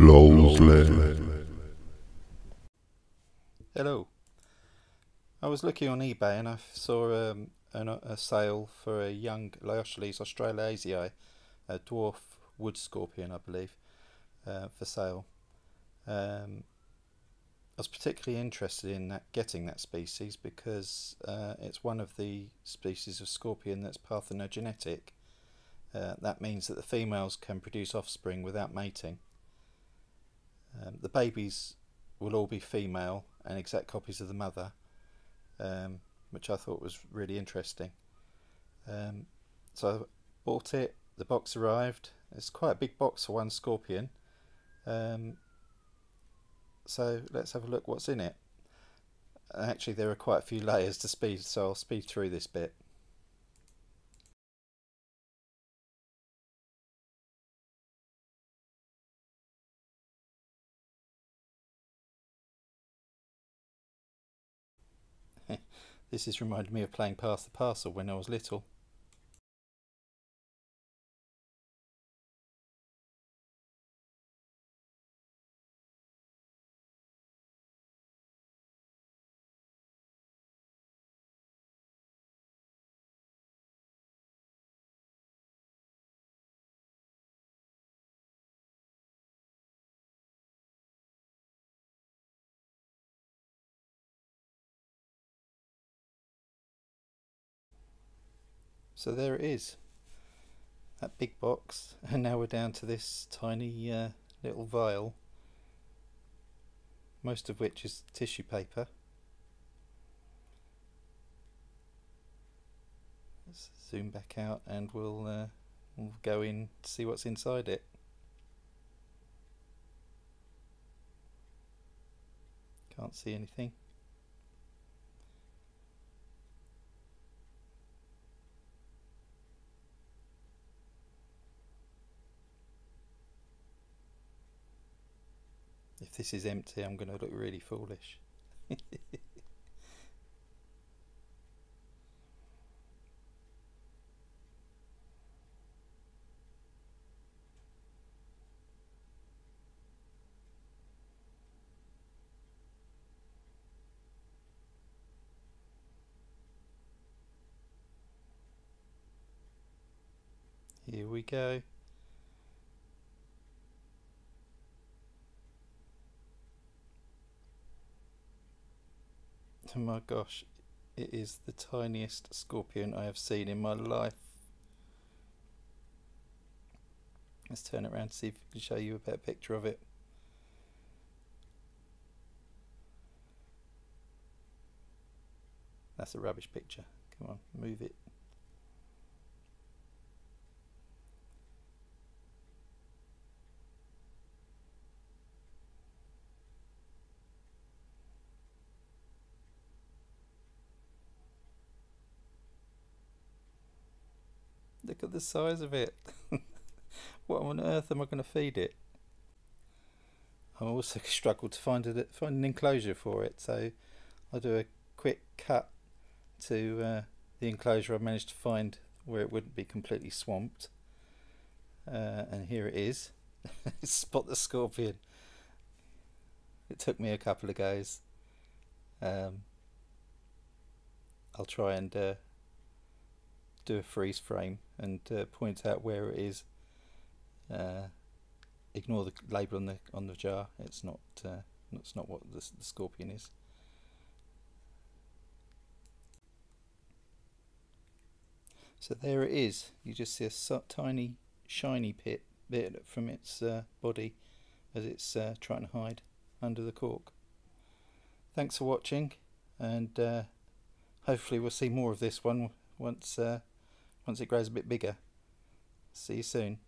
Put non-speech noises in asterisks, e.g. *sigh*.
Lol's Lair. Hello. I was looking on eBay and I saw um, an, a sale for a young Liocheles australasiae, a dwarf wood scorpion, I believe, uh, for sale. Um, I was particularly interested in that, getting that species because uh, it's one of the species of scorpion that's parthenogenetic. Uh, that means that the females can produce offspring without mating. Um, the babies will all be female and exact copies of the mother, um, which I thought was really interesting. Um, so I bought it, the box arrived. It's quite a big box for one scorpion. Um, so let's have a look what's in it. Actually, there are quite a few layers to speed, so I'll speed through this bit. This has reminded me of playing Pass the Parcel when I was little. So there it is, that big box, *laughs* and now we're down to this tiny uh, little vial, most of which is tissue paper. Let's zoom back out and we'll, uh, we'll go in to see what's inside it. Can't see anything. If this is empty, I'm going to look really foolish. *laughs* Here we go. Oh my gosh, it is the tiniest scorpion I have seen in my life. Let's turn it around to see if we can show you a better picture of it. That's a rubbish picture. Come on, move it. Look at the size of it. *laughs* what on earth am I going to feed it? I also *laughs* struggled to find find an enclosure for it, so I'll do a quick cut to uh, the enclosure I managed to find where it wouldn't be completely swamped. Uh, and here it is. *laughs* Spot the scorpion. It took me a couple of goes. Um, I'll try and uh, do a freeze frame and uh, point out where it is. Uh, ignore the label on the on the jar. It's not. Uh, it's not what the, the scorpion is. So there it is. You just see a tiny, shiny pit bit from its uh, body as it's uh, trying to hide under the cork. Thanks for watching, and uh, hopefully we'll see more of this one once uh, once it grows a bit bigger. See you soon.